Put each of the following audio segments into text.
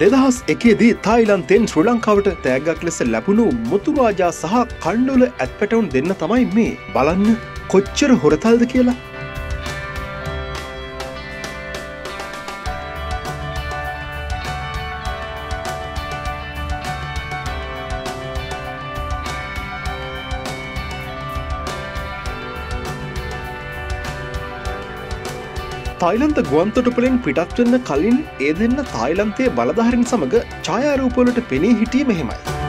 දෙදහස් එකේදී තායිලන්තෙන් ශ්‍ර ලංකාවට තෑගක් ලෙස ලැබුණු මුතුරාජා සහ කණ්ඩුල ඇත් පැටවුන් දෙන්න තමයි මේ. බලන්න කොච්චර හොරතල්ද කියලා. තායිලන්ත ගුවන්තොටපලින් පිටත්වන්න කලින් ඒ දෙන්න තායිලන්තයේ බලධහරින් සමඟ ඡායාරූපොලට පෙනී හිටිය මෙහෙමයි.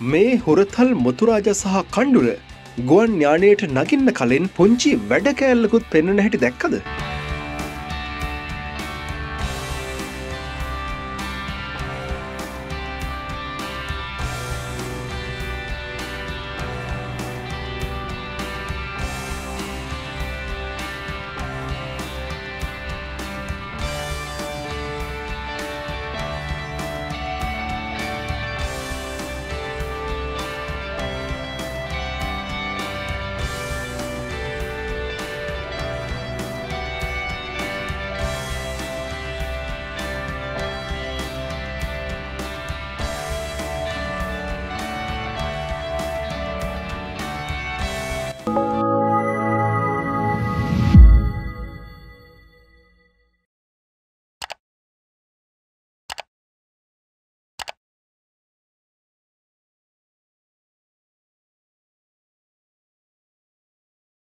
මේ හොරතල් මුතුරාජ සහ කණ්ඩුල ගුවන් ඥානයට නගින්න කලින් පුංචි වැඩ කෑල්ලකුත් පෙන්න්න හැටි දැක්කද.